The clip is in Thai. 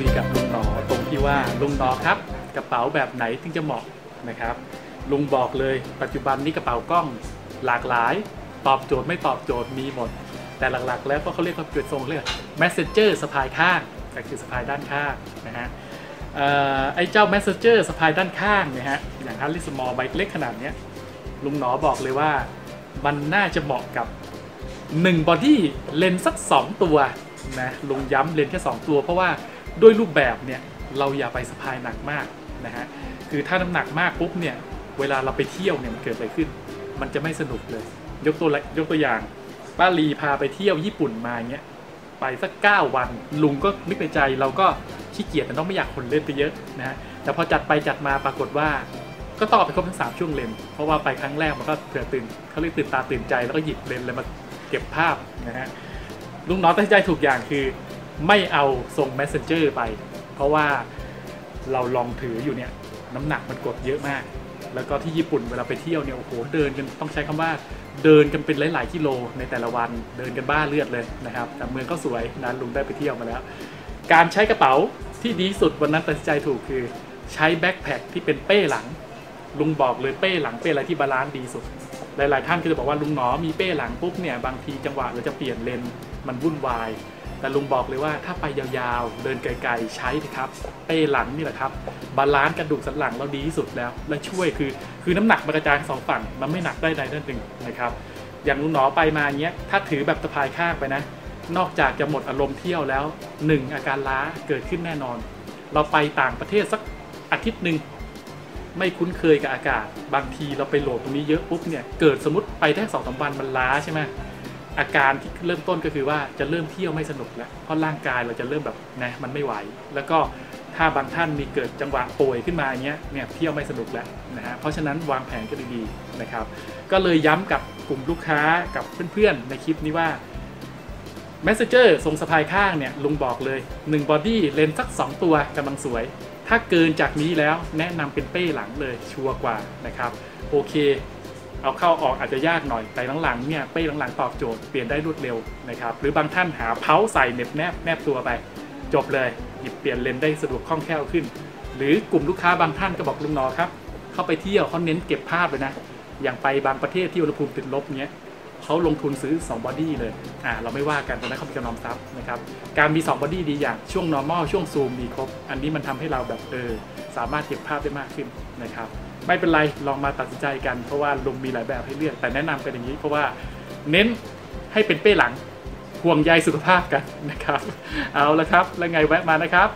คุยกับลุงหนอตรงที่ว่าลุงหนอครับ กระเป๋าแบบไหนถึงจะเหมาะนะครับ ลุงบอกเลยปัจจุบันนี้กระเป๋ากล้องหลากหลาย ตอบโจทย์ไม่ตอบโจทย์มีหมด แต่หลักๆ แล้วก็เขาเรียกว่าเกิดทรงเรียก messenger สะพายข้างก็คือสะพายด้านข้างนะฮะไอ้เจ้า messenger สะพายด้านข้างเนี่ยฮะอย่าง Hadley Small ใบเล็กขนาดเนี้ยลุงหนอบอกเลยว่ามันน่าจะเหมาะกับ1 bodyเลนส์สัก 2 ตัวนะลุงย้ำเลนส์แค่ 2 ตัวเพราะว่า ด้วยรูปแบบเนี่ยเราอย่าไปสะพายหนักมากนะฮะคือถ้าน้ำหนักมากปุ๊บเนี่ยเวลาเราไปเที่ยวเนี่ยมันเกิดอะไรขึ้น มันจะไม่สนุกเลย ยกตัวยกตัวอย่างป้าลีพาไปเที่ยวญี่ปุ่นมาเงี้ยไปสัก 9 วัน ลุงก็นึกในใจเราก็ขี้เกียจนะต้องไม่อยากคนเล่นไปเยอะนะฮะแต่พอจัดไปจัดมาปรากฏว่า ก็ต่อไปครบทั้งสามช่วงเลนเพราะว่าไปครั้งแรกมันก็เผื่อตื่นเขาเรียกตื่นตาตื่นใจแล้วก็หยิบเลนเลยมาเก็บภาพนะฮะลุงน้องตัดสินใจถูกอย่างคือ ไม่เอาส่ง messenger ไป เพราะว่าเราลองถืออยู่เนี่ยน้ำหนักมันกดเยอะมาก แล้วก็ที่ญี่ปุ่นเวลาไปเที่ยวเนี่ยโอ้โหเดินกันต้องใช้คำว่าเดินกันเป็นหลาย ๆ กิโลในแต่ละวันเดินกันบ้าเลือดเลยนะครับแต่เมืองก็สวยนะลุงได้ไปเที่ยวมาแล้ว การใช้กระเป๋าที่ดีสุดวันนั้นตัดสินใจถูกคือใช้แบ็คแพคที่เป็นเป้หลัง ลุงบอกเลยเป้หลังเป็นอะไรที่ balance ดีสุด หลาย ๆ ท่านก็จะบอกว่าลุงหนอมีเป้หลังปุ๊บเนี่ยบางทีจังหวะเราจะเปลี่ยนเลนส์มันวุ่นวาย แต่ลุงบอกเลยว่าถ้าไปยาวๆ เดินไกลๆ ใช้เถอะครับ เป้หลังนี่แหละครับ balance กระดูกสันหลังเราดีที่สุดแล้ว และช่วยคือคือน้ำหนักมันกระจายสองฝั่ง มันไม่หนักด้านใดด้านหนึ่งนะครับ อย่างลุงหนอไปมาเงี้ย ถ้าถือแบบสะพายข้างไปนะ นอกจากจะหมดอารมณ์เที่ยวแล้วหนึ่งอาการล้าเกิดขึ้นแน่นอน เราไปต่างประเทศสักอาทิตย์หนึ่งไม่คุ้นเคยกับอากาศ บางทีเราไปโหลดตรงนี้เยอะปุ๊บเนี่ย เกิดสมมติไปได้สองสามวันมันล้าใช่ไหม อาการที่เริ่มต้นก็คือว่าจะเริ่มเที่ยวไม่สนุกแล้วเพราะร่างกายเราจะเริ่มแบบนะมันไม่ไหว แล้วก็ถ้าบางท่านมีเกิดจังหวะป่วยขึ้นมาอย่างเงี้ยเนี่ยเที่ยวไม่สนุกแล้วนะฮะเพราะฉะนั้นวางแผนกันดีๆนะครับ ก็เลยย้ำกับกลุ่มลูกค้ากับเพื่อนๆในคลิปนี้ว่า Messenger ทรงสะพายข้างเนี่ยลุงบอกเลย1 body เลนส์สัก 2 ตัวกำลังสวย ถ้าเกินจากนี้แล้วแนะนำเป็นเป้หลังเลยชัวร์กว่านะครับ โอเค เอาเข้าออกอาจจะยากหน่อยแต่หลังๆเนี่ยเป้หลังๆตอบโจทย์เปลี่ยนได้รวดเร็วนะครับหรือบางท่านหา pouch ใส่เหน็บแนบแนบตัวไป จบเลยหยิบเปลี่ยนเลนส์ได้สะดวกคล่องแคล่วขึ้น หรือกลุ่มลูกค้าบางท่านก็บอกลุงหนอครับเข้าไปเที่ยวเขาเน้นเก็บภาพเลยนะอย่างไปบางประเทศที่อุณหภูมิติดลบเนี้ยเขาลงทุนซื้อ 2 บอดี้เลย อ่า เราไม่ว่ากันตอนนั้นเขามีกำลังทรัพย์นะครับ การมี 2 บอดี้ดีอย่างช่วง normal ช่วงซูมมีครบ อันนี้มันทำให้เราแบบเออสามารถเก็บภาพได้มากขึ้นนะครับ ไม่เป็นไรลองมาตัดสินใจกัน เพราะว่าลุงมีหลายแบบให้เลือกแต่แนะนำกันอย่างนี้ เพราะว่าเน้นให้เป็นเป้หลังห่วงใยสุขภาพกันนะครับ เอาละครับ แล้วไงแวะมานะครับ